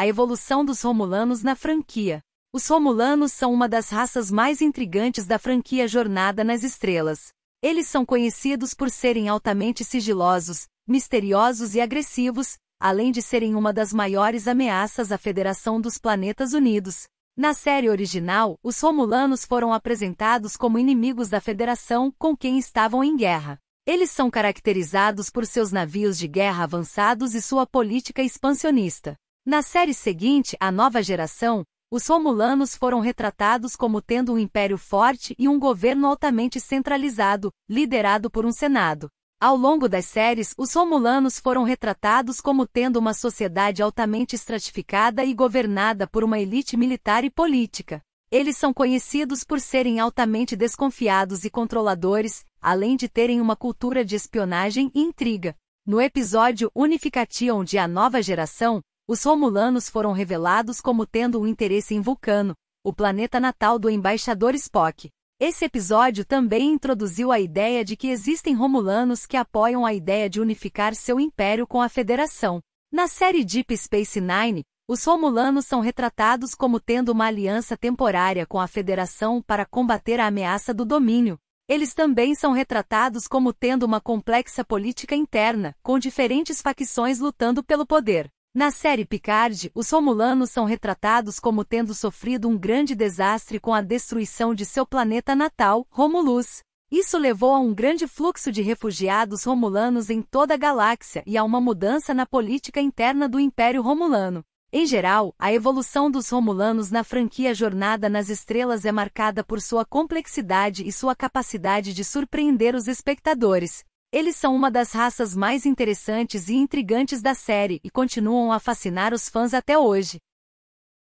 a evolução dos Romulanos na franquia. Os Romulanos são uma das raças mais intrigantes da franquia Jornada nas Estrelas. Eles são conhecidos por serem altamente sigilosos, misteriosos e agressivos, além de serem uma das maiores ameaças à Federação dos Planetas Unidos. Na série original, os Romulanos foram apresentados como inimigos da Federação com quem estavam em guerra. Eles são caracterizados por seus navios de guerra avançados e sua política expansionista. Na série seguinte, A Nova Geração, os Romulanos foram retratados como tendo um império forte e um governo altamente centralizado, liderado por um Senado. Ao longo das séries, os Romulanos foram retratados como tendo uma sociedade altamente estratificada e governada por uma elite militar e política. Eles são conhecidos por serem altamente desconfiados e controladores, além de terem uma cultura de espionagem e intriga. No episódio Unification de A Nova Geração, os Romulanos foram revelados como tendo um interesse em Vulcano, o planeta natal do embaixador Spock. Esse episódio também introduziu a ideia de que existem Romulanos que apoiam a ideia de unificar seu império com a Federação. Na série Deep Space Nine, os Romulanos são retratados como tendo uma aliança temporária com a Federação para combater a ameaça do domínio. Eles também são retratados como tendo uma complexa política interna, com diferentes facções lutando pelo poder. Na série Picard, os Romulanos são retratados como tendo sofrido um grande desastre com a destruição de seu planeta natal, Romulus. Isso levou a um grande fluxo de refugiados romulanos em toda a galáxia e a uma mudança na política interna do Império Romulano. Em geral, a evolução dos Romulanos na franquia Jornada nas Estrelas é marcada por sua complexidade e sua capacidade de surpreender os espectadores. Eles são uma das raças mais interessantes e intrigantes da série e continuam a fascinar os fãs até hoje.